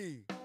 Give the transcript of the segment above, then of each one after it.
Hey.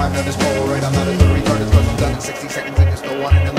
News and keep you the heart like the drummer from the vibrant